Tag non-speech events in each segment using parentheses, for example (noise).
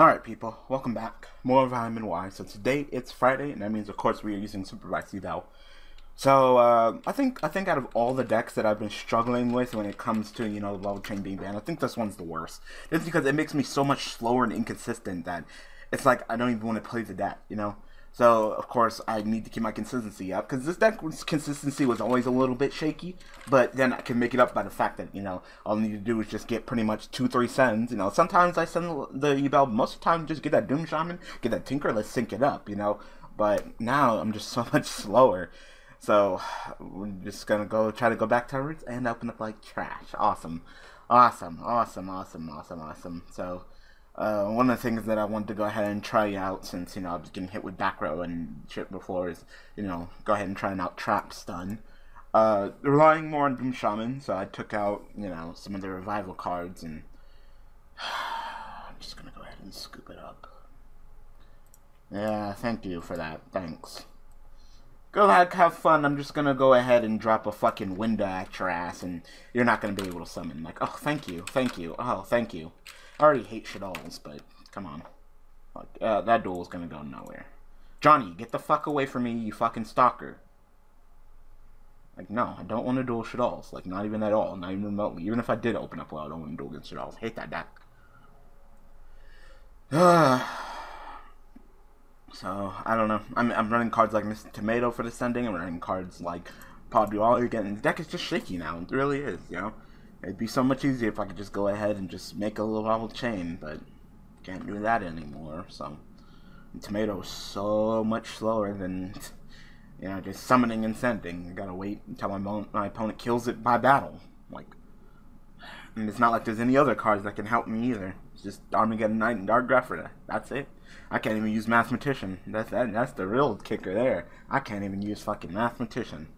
Alright people, welcome back. More of and Why. So today it's Friday, and that means of course we are using Supervise Yubel. So uh, I think I think out of all the decks that I've been struggling with when it comes to you know the Lavalval Chain being banned, I think this one's the worst. It's because it makes me so much slower and inconsistent that it's like I don't even want to play the deck, you know. So of course I need to keep my consistency up because this deck's consistency was always a little bit shaky. But then I can make it up by the fact that you know all I need to do is just get pretty much two three sends. You know sometimes I send the Yubel, most of the time just get that Doom Shaman, get that Tinker, let's sync it up. You know, but now I'm just (laughs) so much slower. So we're just gonna go try to go back to our roots and open up like trash. Awesome, awesome, awesome, awesome, awesome, awesome. So. Uh, one of the things that I wanted to go ahead and try out since you know I was getting hit with back row and shit before is you know go ahead and try and out trap stun. Uh, relying more on Doom Shaman, so I took out you know some of the revival cards and (sighs) I'm just gonna go ahead and scoop it up. Yeah, thank you for that. Thanks. Go ahead, have fun. I'm just gonna go ahead and drop a fucking window at your ass, and you're not gonna be able to summon. Like, oh, thank you, thank you, oh, thank you. I already hate Shaddolls, but come on. Uh, that duel is gonna go nowhere. Johnny, get the fuck away from me, you fucking stalker. Like, no, I don't want to duel Shaddolls. Like, not even at all. Not even remotely. Even if I did open up well, I don't want to duel against Shaddolls. Hate that deck. (sighs) so, I don't know. I'm, I'm running cards like Mystic Tomato for descending. I'm running cards like Poddual again. The deck is just shaky now. It really is, you know? It'd be so much easier if I could just go ahead and just make a little chain, but can't do that anymore. So tomato is so much slower than you know just summoning and sending. You gotta wait until my, my opponent kills it by battle. Like, and it's not like there's any other cards that can help me either. It's just Armageddon Knight and Dark Grepher. That's it. I can't even use Mathematician. That's that, that's the real kicker there. I can't even use fucking Mathematician.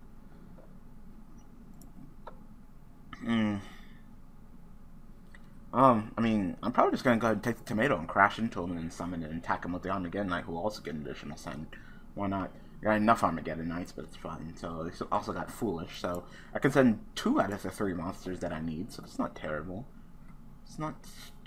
Hmm. Um, I mean, I'm probably just gonna go ahead and take the tomato and crash into him and summon it and attack him with the Armageddon Knight, who will also get an additional send. Why not? I got enough Armageddon Knights, but it's fine. So also got Foolish, so I can send two out of the three monsters that I need, so it's not terrible. It's not,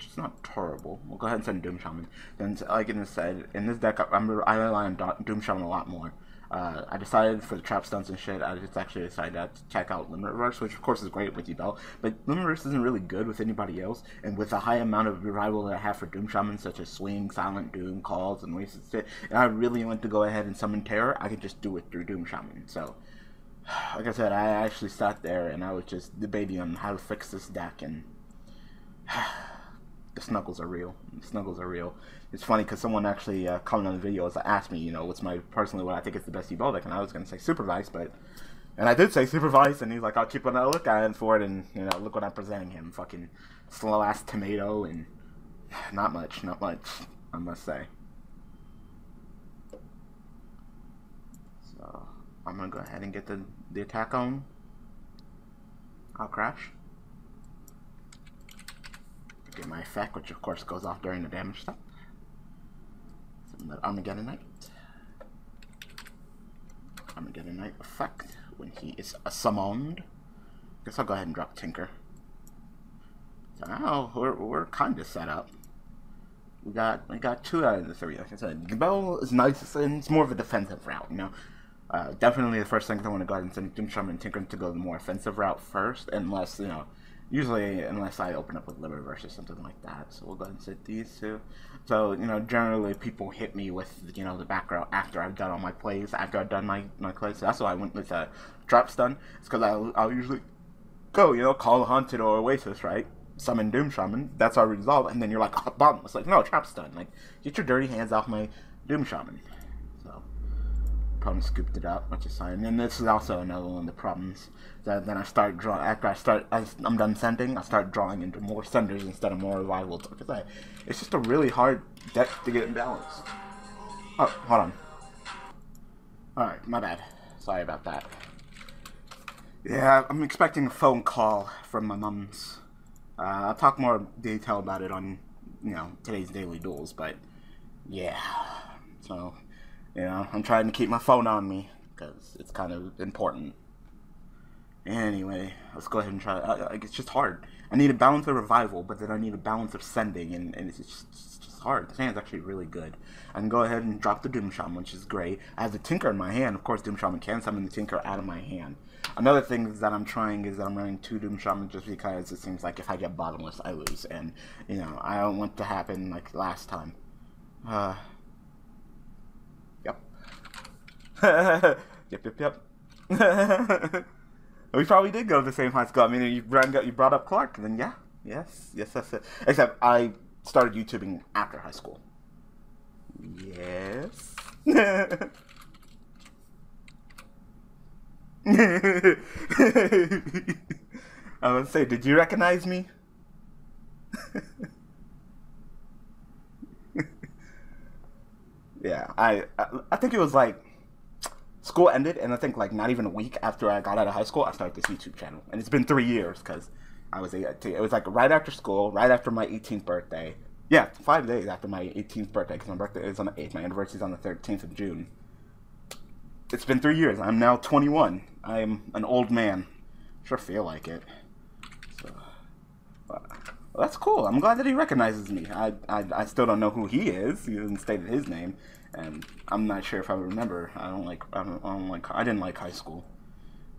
it's not terrible. We'll go ahead and send Doom Shaman. Then, like I said, in this deck, I'm, I rely on Doom Shaman a lot more uh, I decided for the trap stunts and shit, I just actually decided to check out Limit which of course is great with Yubel, but Limit isn't really good with anybody else, and with the high amount of revival that I have for Doom Shaman, such as Swing, Silent Doom, Calls, and Wasted Shit, and I really want to go ahead and summon Terror, I could just do it through Doom Shaman, so... (sighs) Like I said, I actually sat there and I was just debating on how to fix this deck, and... (sighs) the snuggles are real. The snuggles are real. It's funny because someone actually uh, commented on the videos asked me, you know, what's my personally what I think is the best deck, and I was gonna say supervise, but and I did say supervise, and he's like, I'll keep on a lookout for it, and you know, look what I'm presenting him, fucking slow ass tomato, and (sighs) not much, not much, I must say. So I'm gonna go ahead and get the the attack on. I'll crash get my effect, which of course goes off during the damage step. So Armageddon Knight. Armageddon Knight effect when he is summoned. I Guess I'll go ahead and drop Tinker. So now we're, we're kind of set up. We got we got two out of the three. Like I said, Gabel is nice and it's more of a defensive route, you know. Uh, definitely the first thing I want to go ahead and send Doom Shaman and Tinker to go the more offensive route first, unless, you know, Usually, unless I open up with Liver versus something like that. So we'll go ahead and set these two. So, you know, generally people hit me with, you know, the background after I've done all my plays, after I've done my, my plays. So that's why I went with uh, a trap stun. It's because I'll, I'll usually go, you know, call Haunted or Oasis, right? Summon Doom Shaman. That's our resolve. And then you're like, oh, bomb. It's like, no, trap stun. Like, get your dirty hands off my Doom Shaman. Probably scooped it up, which is fine. And this is also another one of the problems that then I start drawing after I start I, am done sending I start drawing into more senders instead of more revivals because I, it's just a really hard deck to get in balance. Oh, hold on. Alright, my bad. Sorry about that. Yeah, I'm expecting a phone call from my mom's. Uh, I'll talk more detail about it on, you know, today's daily duels, but yeah. So, you know, I'm trying to keep my phone on me because it's kind of important. Anyway, let's go ahead and try. I, I, it's just hard. I need a balance of revival, but then I need a balance of sending, and, and it's, just, it's just hard. This hand is actually really good. I can go ahead and drop the Doom Shaman, which is great. I have the Tinker in my hand. Of course, Doom Shaman can summon the Tinker out of my hand. Another thing that I'm trying is that I'm running two Doom Shaman just because it seems like if I get bottomless, I lose. And, you know, I don't want to happen like last time. Uh, yep. (laughs) yep, yep, yep. (laughs) we probably did go to the same high school. I mean, you brought, you brought up Clark, then yeah. Yes, yes, that's it. Except I started YouTubing after high school. Yes. (laughs) I was say, did you recognize me? yeah, I, I I think it was like school ended, and I think like not even a week after I got out of high school, I started this YouTube channel, and it's been three years because I was eight. It was like right after school, right after my 18th birthday. Yeah, five days after my 18th birthday because my birthday is on the 8th. My anniversary is on the 13th of June it's been three years. I'm now 21. I'm an old man. Sure feel like it. So, uh, well, that's cool. I'm glad that he recognizes me. I, I, I still don't know who he is. He hasn't stated his name, and I'm not sure if I remember. I don't like. I don't, I don't like. I didn't like high school.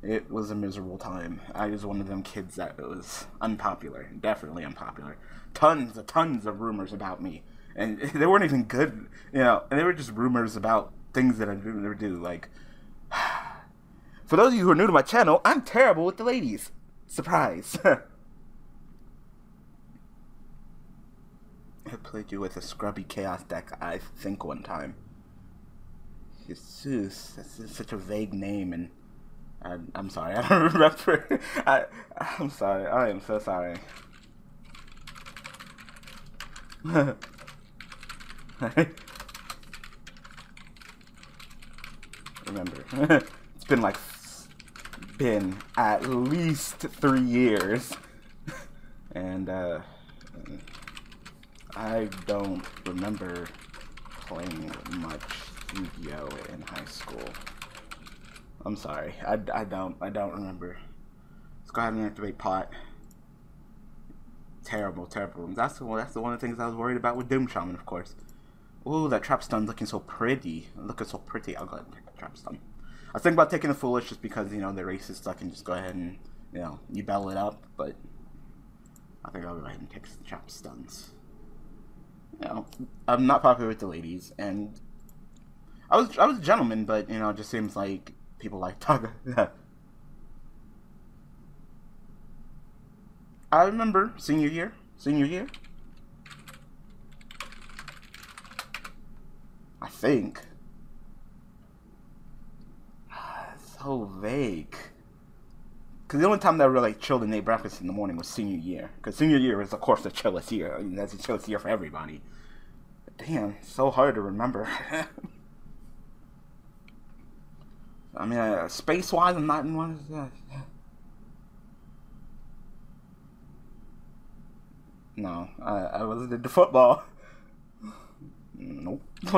It was a miserable time. I was one of them kids that was unpopular, definitely unpopular. Tons, of tons of rumors about me, and (laughs) they weren't even good, you know. And they were just rumors about things that I never do. Like, (sighs) for those of you who are new to my channel, I'm terrible with the ladies. Surprise. (laughs) I played you with a scrubby chaos deck, I think, one time. Jesus, that's such a vague name, and I, am sorry, (laughs) I don't remember. I, I'm sorry, I am so sorry. (laughs) remember. (laughs) it's been like been at least three years, and uh, I don't remember playing much Yu-Gi-Oh in high school. I'm sorry, I, I don't I don't remember. Let's go ahead and activate pot. Terrible, terrible. That's the one. That's the one of the things I was worried about with Doom Shaman, of course. Ooh, that trap stun looking so pretty. Looking so pretty. I'll go ahead and take the trap stun. I thinking about taking the foolish just because, you know, the racist so I can just go ahead and, you know, you bell it up, but I think I'll go ahead and take the trap stuns. You know, I'm not popular with the ladies, and I was I was a gentleman, but you know, it just seems like people like talking. (laughs) I remember senior year, senior year. I think. (sighs) so vague. Because the only time that I really like, chilled and ate breakfast in the morning was senior year. Because senior year is, of course, the chillest year. I mean, that's the chillest year for everybody. But damn, so hard to remember. (laughs) I mean, uh, space-wise, I'm not in one. of Uh, no, I, I wasn't into football. Nope. (laughs)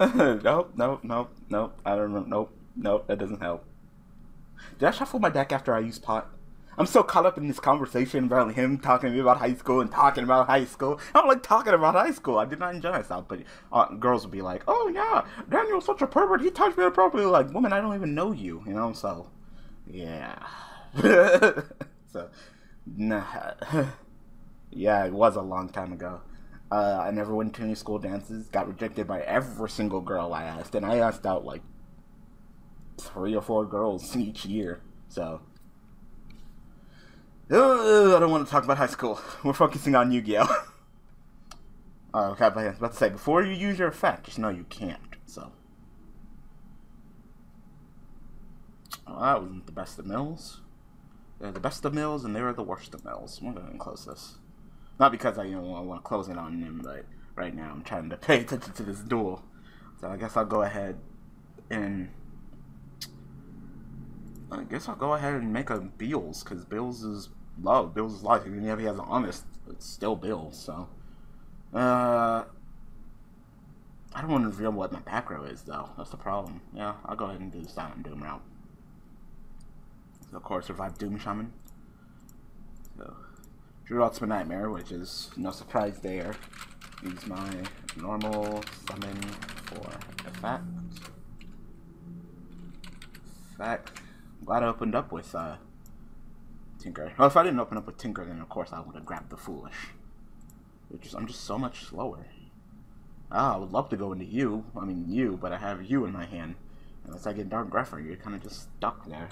nope, nope, nope, nope. I don't. Nope, nope. That doesn't help. Did I shuffle my deck after I used pot? I'm so caught up in this conversation about him talking to me about high school and talking about high school. I don't like talking about high school. I did not enjoy myself. But uh, girls would be like, "Oh yeah, Daniel's such a pervert. He touched me inappropriately." Like, woman, I don't even know you. You know. So, yeah. (laughs) so, nah. (laughs) yeah, it was a long time ago. Uh, I never went to any school dances. Got rejected by every single girl I asked, and I asked out like three or four girls (laughs) each year. So uh, I don't want to talk about high school. (laughs) We're focusing on Yu-Gi-Oh. uh, (laughs) okay, but I was about to say before you use your effect, just know you can't. So well, that wasn't the best of mills. They're the best of mills, and they were the worst of mills. We're going to close this. Not because I you know want to close it on him, but right now I'm trying to pay (laughs) attention to this duel. So I guess I'll go ahead and I guess I'll go ahead and make a Beelze because Beelze is love. Beelze is life. Even if he has an honest, still Beelze. So uh. I don't want to reveal what my back row is, though. That's the problem. Yeah, I'll go ahead and do the Silent Doom route. So, of course, revive Doom Shaman. So, Drew Ultimate Nightmare, which is no surprise there. Use my normal summon for effect. Effect. Glad I opened up with uh, Tinker. Well, if I didn't open up with Tinker, then of course I would have grabbed the Foolish. Just, I'm just so much slower. Ah, I would love to go into you. I mean, you, but I have you in my hand. Unless I get Dark Grepher, you're kind of just stuck there.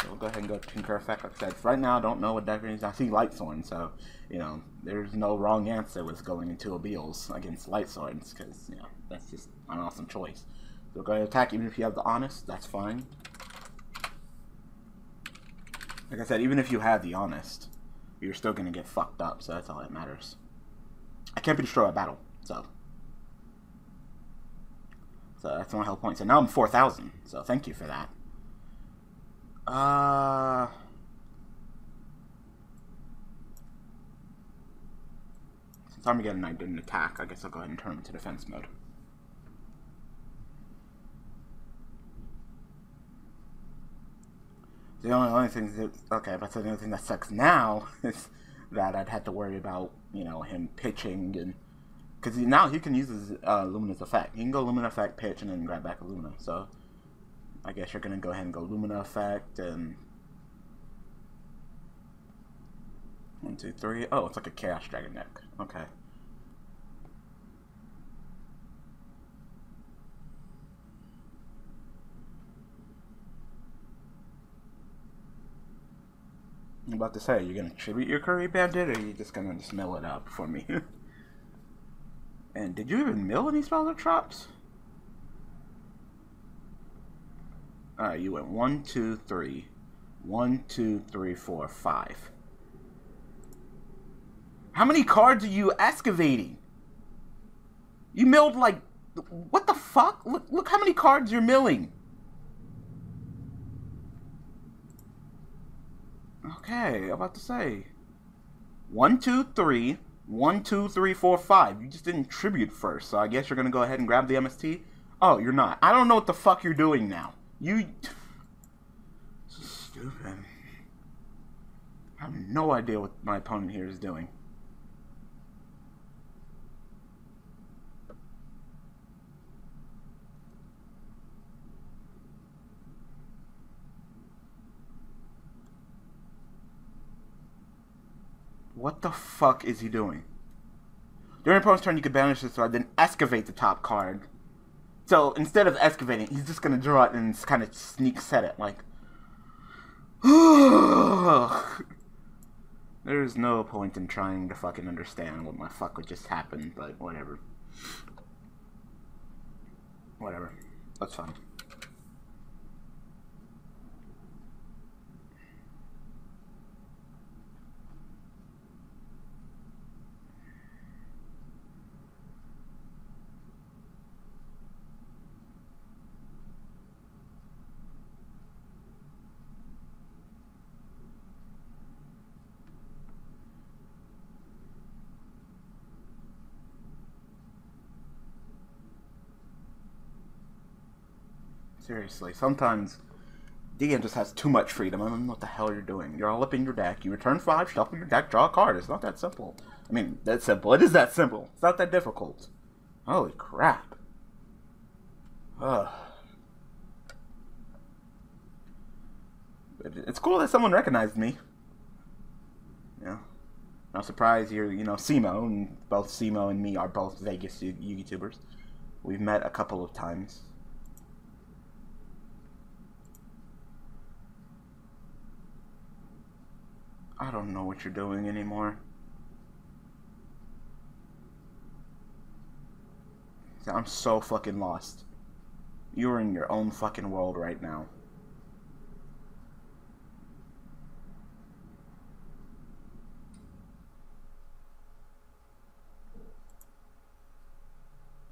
So we'll go ahead and go Tinker Effect. Like I said, right now I don't know what it is. I see Lightsworn, so, you know, there's no wrong answer with going into Abeles against Lightsworns, because, you know, that's just an awesome choice. So go ahead and attack, even if you have the Honest, that's fine. Like I said, even if you have the Honest, you're still to get fucked up, so that's all that matters. I can't be destroyed by battle, so... So that's one health point. So now I'm 4,000, so thank you for that. Uh... Since Armageddon I didn't attack, I guess I'll go ahead and turn him into defense mode. The only, only thing that, okay, but the only thing that sucks now (laughs) is that I'd have to worry about, you know, him pitching and because now he can use his uh, Luminous effect. He can go Lumina effect, pitch, and then grab back a Luna. So I guess you're gonna go ahead and go Lumina effect and one, two, three. Oh, it's like a Chaos Dragon deck. Okay. About to say, Are you're gonna tribute your Curry Bandit, or are you just gonna just mill it up for me? (laughs) and did you even mill any smaller traps? Alright, you went one, two, three. One, two, three, four, five. How many cards are you excavating? You milled like... What the fuck? Look, look how many cards you're milling. Okay, I'm about to say. One, two, three. One, two, three, four, five. You just didn't tribute first, so I guess you're gonna go ahead and grab the MST? Oh, you're not. I don't know what the fuck you're doing now. You... Stupid. I have no idea what my opponent here is doing. What the fuck is he doing? During opponent's turn, you can banish this card, then excavate the top card. So instead of excavating, he's just gonna draw it and kind of sneak set it. Like, (sighs) there's no point in trying to fucking understand what my fuck would just happen, but whatever. Whatever. That's fine. Seriously, sometimes DN just has too much freedom. I don't know what the hell you're doing. You're all up in your deck. You return five, shuffle your deck, draw a card. It's not that simple. I mean, that's simple. It is that simple. It's not that difficult. Holy crap. Ugh. But It's cool that someone recognized me. Yeah. No surprise you're, you know, Simo, and both Simo and me are both Vegas YouTubers. We've met a couple of times. I don't know what you're doing anymore. I'm so fucking lost. You're in your own fucking world right now.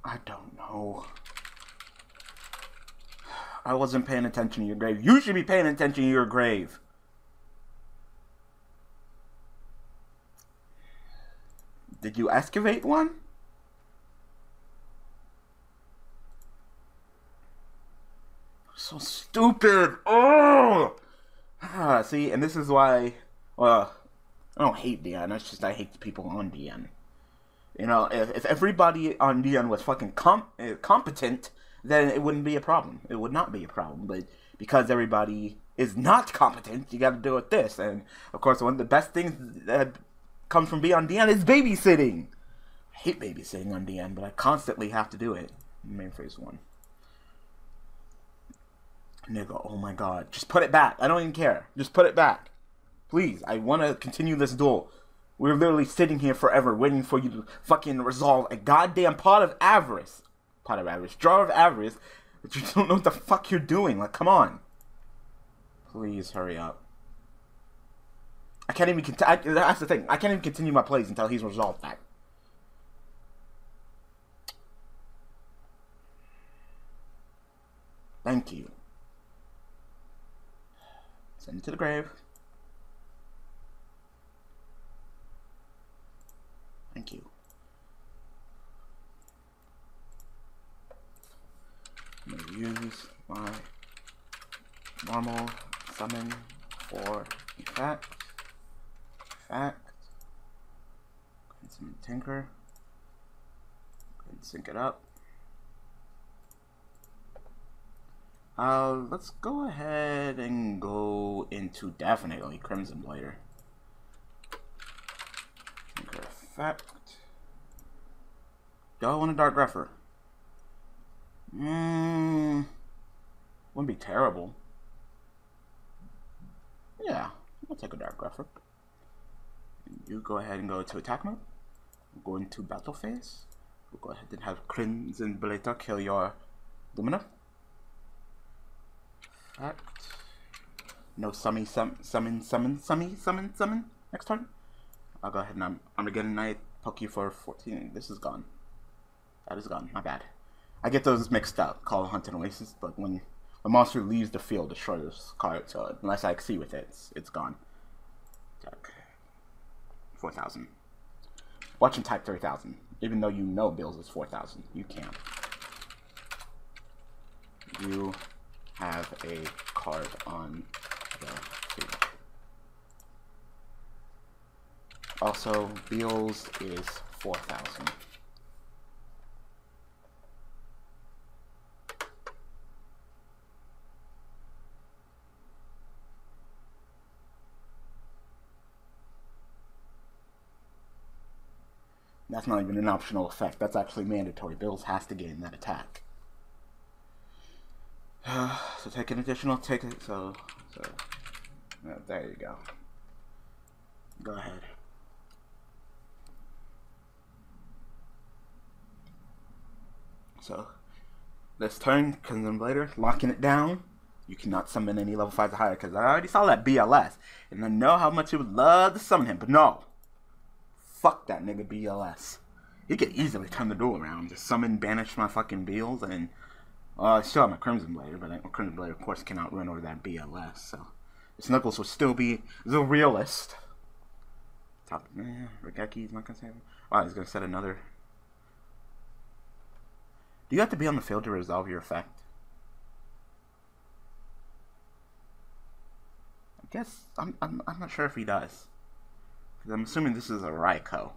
I don't know. I wasn't paying attention to your grave. You should be paying attention to your grave. Did you excavate one? So stupid. Oh! Ah, see, and this is why. Well, I don't hate DN. It's just I hate the people on DN. You know, if, if everybody on DN was fucking com- uh, competent, then it wouldn't be a problem. It would not be a problem. But because everybody is not competent, you got to deal with this. And of course, one of the best things that comes from on DN is babysitting. I hate babysitting on DN, but I constantly have to do it. Main phase one. Nigga, oh my god. Just put it back. I don't even care. Just put it back. Please, I want to continue this duel. We're literally sitting here forever waiting for you to fucking resolve a goddamn pot of avarice. Pot of avarice. Jar of avarice that you (laughs) don't know what the fuck you're doing. Like, come on. Please hurry up. I can't even continue. That's the thing. I can't even continue my plays until he's resolved that. Thank you. Send it to the grave. Thank you. I'm going to use my normal summon for effect. And some tinker. And sync it up. Uh, let's go ahead and go into definitely Crimson Blader. Tinker effect. Do I want a Dark Grepher? Mmm. Wouldn't be terrible. Yeah, I'll take a Dark Grepher. You go ahead and go to attack mode. Go into battle phase. We'll go ahead and have Crimson Blader kill your Lumina. Act. No summy, sum, summon, summon, summy, summon, summon. Next turn. I'll go ahead and I'm, I'm gonna Knight poke you for 14. This is gone. That is gone. My bad. I get those mixed up. Call Hunted Oasis, but when a monster leaves the field, destroy this card. So unless I see with it, it's, it's gone. Attack. 4,000. Watch him type 3,000. Even though you know Beelze is 4,000. You can't. You have a card on the field. Also, Beelze is 4,000. That's not even an optional effect. That's actually mandatory. Beelze has to gain that attack. (sighs) so take an additional ticket. So, so uh, there you go. Go ahead. So this turn, Blader, locking it down. You cannot summon any level 5 or higher because I already saw that BLS. And I know how much you would love to summon him, but no. Fuck that nigga BLS. He could easily turn the duel around. Just summon, banish my fucking Beelze, and uh, I still have my Crimson Blade, but I, Crimson Blade, of course, cannot run over that BLS. So this Knuckles will still be the realist. Top, eh, Raigeki is not gonna say. Wow, he's gonna set another. Do you have to be on the field to resolve your effect? I guess I'm I'm I'm not sure if he does. I'm assuming this is a Ryko.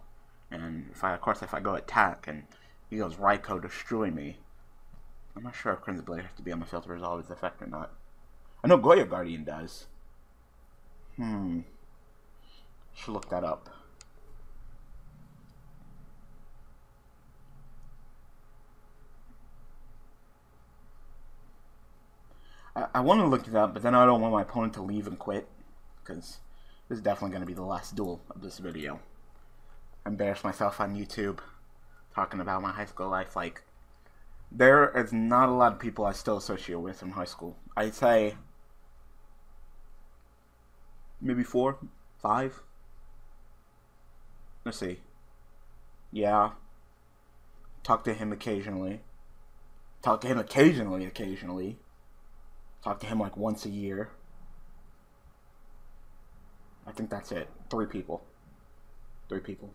And if I, of course, if I go attack and he goes Ryko destroy me, I'm not sure if Crimson Blade has to be on the field to resolve his effect or not. I know Goyo Guardian does. Hmm. Should look that up. I, I want to look it up, but then I don't want my opponent to leave and quit. Because this is definitely going to be the last duel of this video. I embarrass myself on YouTube talking about my high school life. Like, there is not a lot of people I still associate with from high school. I'd say maybe four, five. Let's see. Yeah. Talk to him occasionally. Talk to him occasionally, occasionally. Talk to him like once a year. I think that's it. Three people. Three people.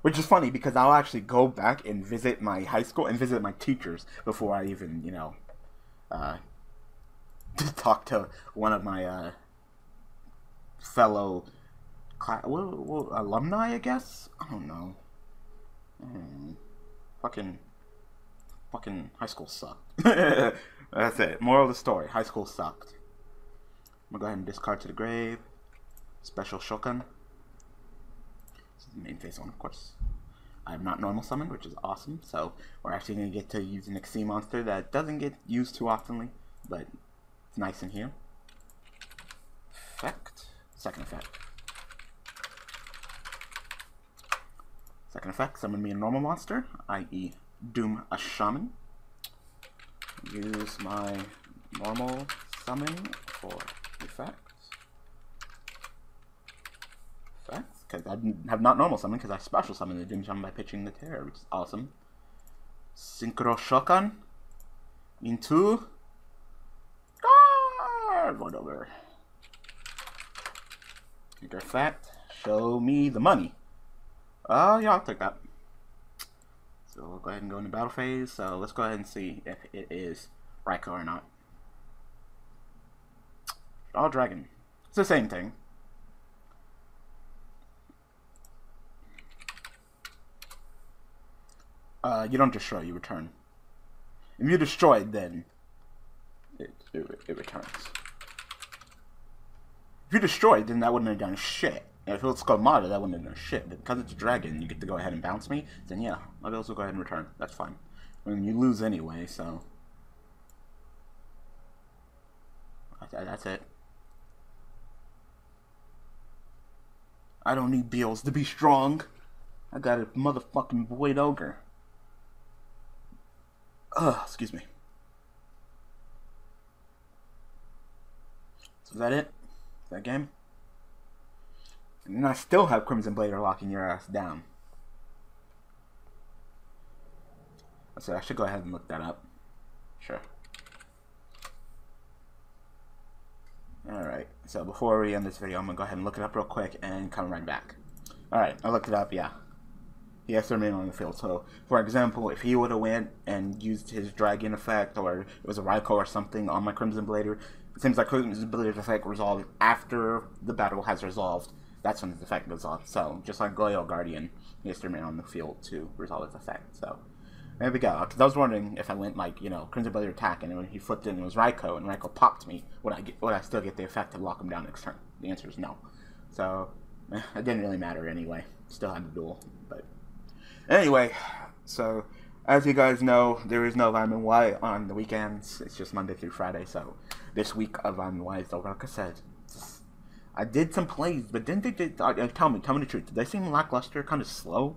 Which is funny because I'll actually go back and visit my high school and visit my teachers before I even, you know, uh, (laughs) talk to one of my uh, fellow what, what, alumni, I guess. I don't know. Hmm. Fucking, fucking high school sucked. (laughs) That's it. Moral of the story: high school sucked. I'm gonna go ahead and discard to the grave. Special Shokan. This is the main face one, of course. I'm not normal summoned, which is awesome. So we're actually gonna get to use an Xyz monster that doesn't get used too oftenly, but it's nice in here. Effect. Second effect. Second effect, summon me a normal monster, i.e. Doom a Shaman. Use my normal summon for effects. Because I have not normal summon, because I special summon the Shaman by pitching the Terror, which is awesome. Synchro Shokan into ah, whatever. Effect, show me the money. Oh, uh, yeah, I'll take that. So we'll go ahead and go into battle phase. So let's go ahead and see if it is Ryko or not. All Dragon. It's the same thing. Uh, you don't destroy, you return. If you destroy it, then it, it, it returns. If you destroy it, then that wouldn't have done shit. And if it was Squamata, that wouldn't have done shit. But because it's a dragon, you get to go ahead and bounce me, then yeah, I'll also go ahead and return. That's fine. I mean, you lose anyway, so... That's it. I don't need Beelze to be strong. I got a motherfucking Void Ogre. Ugh, excuse me. So is that it? Is that game? And I still have Crimson Blader locking your ass down. So I should go ahead and look that up. Sure. Alright, so before we end this video, I'm to go ahead and look it up real quick and come right back. Alright, I looked it up, yeah. He has to remain on the field. So, for example, if he would have went and used his Dragon effect, or it was a Ryko or something on my Crimson Blader, it seems like Crimson Blader's effect resolves after the battle has resolved that's when his effect goes off. So just like Goyo Guardian, he has to remain on the field to resolve his effect. So there we go. Because I was wondering if I went like you know Crimson Blader attack and he flipped in it was Ryko and Ryko popped me, would I get would I still get the effect to lock him down next turn? The answer is no. So (laughs) it didn't really matter anyway. Still had the duel, but anyway. So as you guys know, there is no Vitamin Y on the weekends. It's just Monday through Friday. So this week of Vitamin Y is over. Like I said, I did some plays, but didn't they? Did, uh, tell me, tell me the truth. Did they seem lackluster, kind of slow?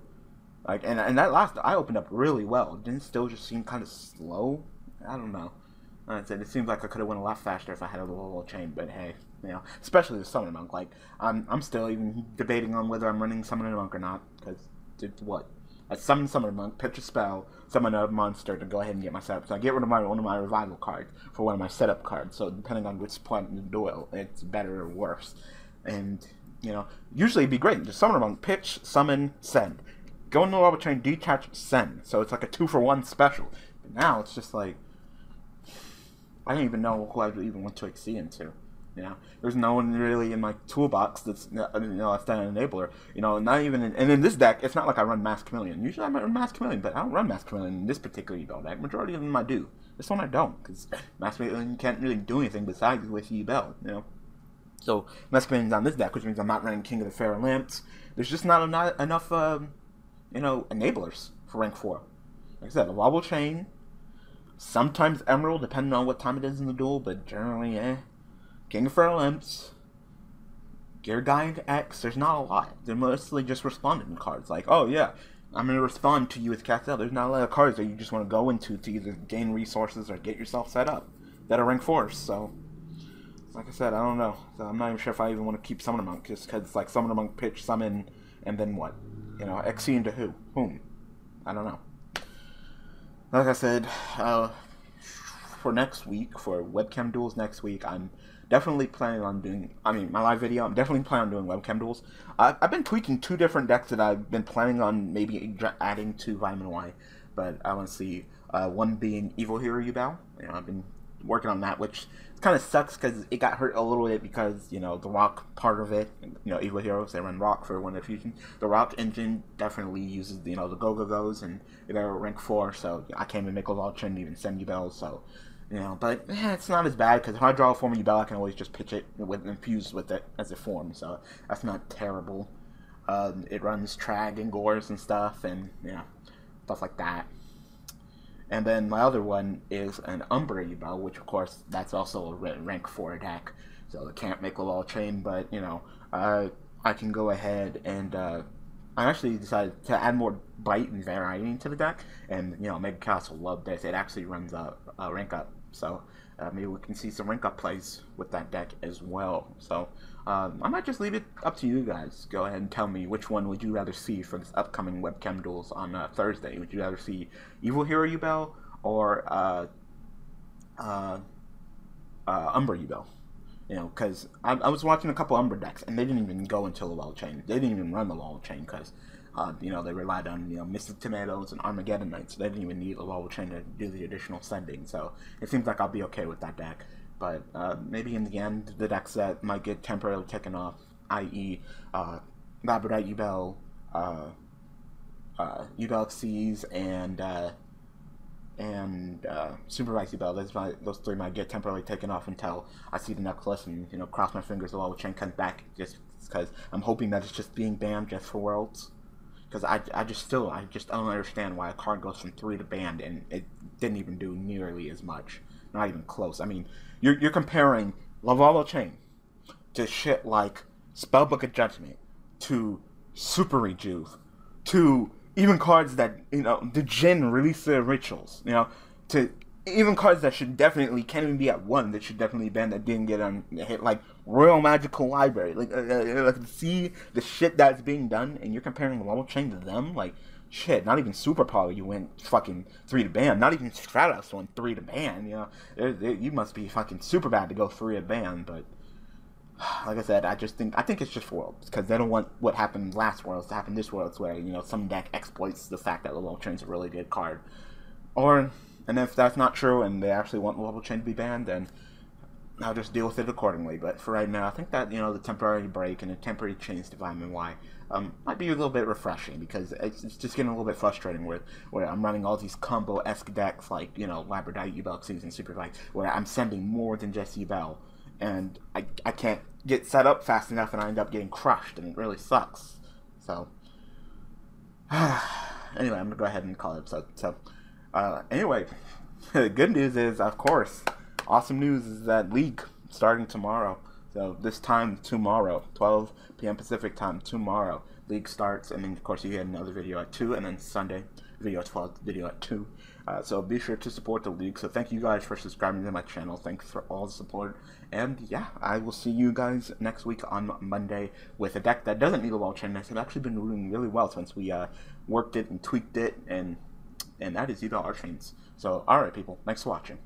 Like, and and that last I opened up really well. Didn't still just seem kind of slow. I don't know. I said it seems like I could have went a lot faster if I had a little, little chain, but hey, you know, especially the summoner monk. Like, I'm I'm still even debating on whether I'm running summoner monk or not because what I summon Summoner Monk, pitch a spell, summon a monster to go ahead and get my setup. So I get rid of my one of my revival cards for one of my setup cards. So depending on which point in the duel, it's better or worse. And you know, usually it'd be great. Just Summoner Monk, pitch, summon, send. Go into the Lavalval Chain, detach, send. So it's like a two for one special. But now it's just like I don't even know who I even want to Xyz into. You know, there's no one really in my toolbox that's you know that's an enabler. You know, not even in, and in this deck, it's not like I run Mass Chameleon. Usually I run Mass Chameleon, but I don't run Mass Chameleon in this particular Yubel deck. Majority of them I do. This one I don't, because Mass Chameleon can't really do anything besides with Yubel. You know, so Mass Chameleon's on this deck, which means I'm not running King of the Feral Imps. There's just not enough, enough um, you know, enablers for rank four. Like I said, a wobble chain, sometimes Emerald, depending on what time it is in the duel, but generally, eh. King of Feral Imps, Gear Guide X, there's not a lot. They're mostly just responding cards. Like, oh yeah, I'm going to respond to you with Castel. There's not a lot of cards that you just want to go into to either gain resources or get yourself set up that are rank 4. So, like I said, I don't know. So I'm not even sure if I even want to keep Summoner Monk, just because, like, Summoner Monk pitch, summon, and then what? You know, Xyz into who? Whom? I don't know. Like I said, uh, for next week, for webcam duels next week, I'm definitely planning on doing. I mean, my live video. I'm definitely planning on doing webcam duels. I, I've been tweaking two different decks that I've been planning on maybe adding to Vitamin Y, but I want to see uh, one being Evil Hero Yubel. You know, I've been working on that, which kind of sucks because it got hurt a little bit because you know the Rock part of it. You know, Evil Heroes they run Rock for one of the fusion. The Rock engine definitely uses you know the Go Go Go's and they're rank four, so I can't even make a launch and even send you bells. So you know, but eh, it's not as bad because if I draw a form of Yubel, I can always just pitch it with infuse with it as a form, so that's not terrible. Um, it runs Trag and Gores and stuff, and you know, stuff like that. And then my other one is an Umbral Yubel, which of course that's also a rank four deck, so it can't make a law chain, but you know, uh, I can go ahead and uh, I actually decided to add more bite and variety into the deck, and you know, Omega Khaos will love this. It actually runs a, a rank up so uh, maybe we can see some rank up plays with that deck as well. So um, I might just leave it up to you guys. Go ahead and tell me which one would you rather see for this upcoming webcam duels on uh, Thursday. Would you rather see Evil Hero Yubel or uh, uh, uh, Umbral Yubel? You know, because I, I, was watching a couple Umber decks and they didn't even go into the wall chain. They didn't even run the wall chain because uh, you know, they relied on you know Mystic Tomatoes and Armageddon Knights. So they didn't even need a Lavalval Chain to do the additional sending. So it seems like I'll be okay with that deck. But uh, maybe in the end, the decks that might get temporarily taken off, i.e., uh, Labradorite Yubel, uh, uh, Yubel Seas, and uh, and uh. Those, might, those three might get temporarily taken off until I see the necklace and you know cross my fingers the Lavalval Chain comes back. Just because I'm hoping that it's just being banned just for Worlds because I, I just still I just don't understand why a card goes from three to banned and it didn't even do nearly as much, not even close. I mean, you're you're comparing Lavalval Chain to shit like Spellbook of Judgment to Super Rejuve to even cards that you know the Jin release their rituals, you know, to even cards that should definitely can't even be at one that should definitely ban that didn't get on hit like Royal Magical Library. Like, uh, uh, like see the shit that's being done, and you're comparing the Lavalval Chain to them. Like, shit, not even Super Power you went fucking three to ban. Not even Stratos went three to ban. You know, you must be fucking super bad to go three to ban. But (sighs) like I said, I just think I think it's just Worlds because they don't want what happened last Worlds to happen this Worlds, where you know some deck exploits the fact that the Lavalval Chain's a really good card, or and if that's not true and they actually want the Lavalval Chain to be banned, then I'll just deal with it accordingly. But for right now, I think that you know the temporary break and the temporary change to Vitamin Y um, might be a little bit refreshing because it's, it's, just getting a little bit frustrating where where I'm running all these combo esque decks like you know Labradorite, Yubel, Season, Super Fight, where I'm sending more than just Yubel, and I I can't get set up fast enough, and I end up getting crushed, and it really sucks. So (sighs) anyway, I'm gonna go ahead and call it episode. So uh, anyway, (laughs) the good news is, of course awesome news is that League starting tomorrow. So this time tomorrow, 12 p.m. Pacific time tomorrow, League starts, and then of course you get another video at two, and then Sunday video at 12, video at two. Uh, so be sure to support the league. So thank you guys for subscribing to my channel. Thanks for all the support. And yeah, I will see you guys next week on Monday with a deck that doesn't need a wall chain. It's actually been doing really well since we uh, worked it and tweaked it, and and that is Yubel Archfiend. So alright people, thanks for watching.